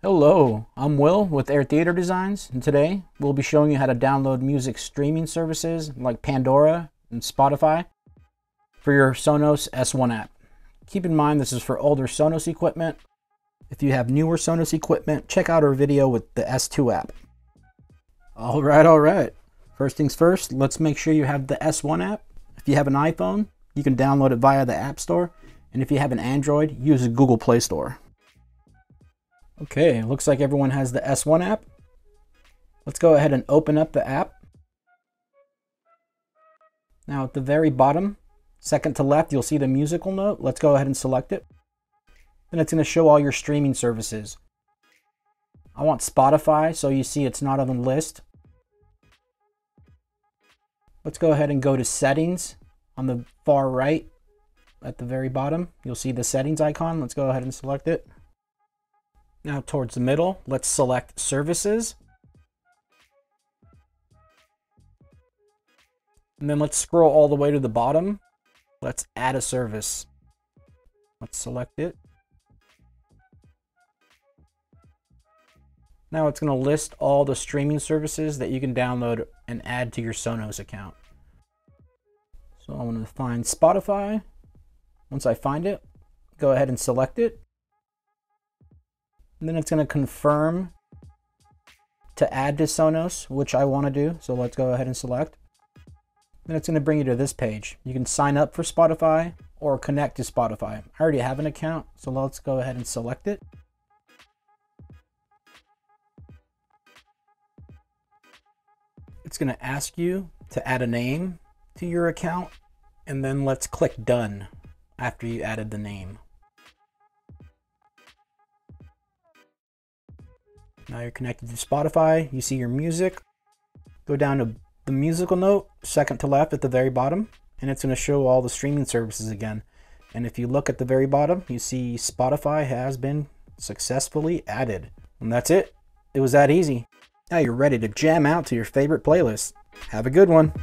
Hello, I'm Will with Aire Theater Designs, and today we'll be showing you how to download music streaming services like Pandora and Spotify for your Sonos S1 app. Keep in mind this is for older Sonos equipment. If you have newer Sonos equipment, check out our video with the S2 app. All right, all right. First things first, let's make sure you have the S1 app. If you have an iPhone, you can download it via the App Store. And if you have an Android, use the Google Play Store. Okay, looks like everyone has the S1 app. Let's go ahead and open up the app. Now at the very bottom, second to left, you'll see the musical note. Let's go ahead and select it. Then it's going to show all your streaming services. I want Spotify, so you see it's not on the list. Let's go ahead and go to settings on the far right at the very bottom. You'll see the settings icon. Let's go ahead and select it. Now towards the middle, let's select services. And then let's scroll all the way to the bottom. Let's add a service. Let's select it. Now it's going to list all the streaming services that you can download and add to your Sonos account. So I'm going to find Spotify. Once I find it, go ahead and select it. And then it's going to confirm to add to Sonos, which I want to do. So let's go ahead and select. Then it's going to bring you to this page. You can sign up for Spotify or connect to Spotify. I already have an account, so let's go ahead and select it. It's going to ask you to add a name to your account, and then let's click Done after you added the name. Now you're connected to Spotify. You see your music. Go down to the musical note, second to left at the very bottom, and it's going to show all the streaming services again. And if you look at the very bottom, you see Spotify has been successfully added. And that's it. It was that easy. Now you're ready to jam out to your favorite playlist. Have a good one.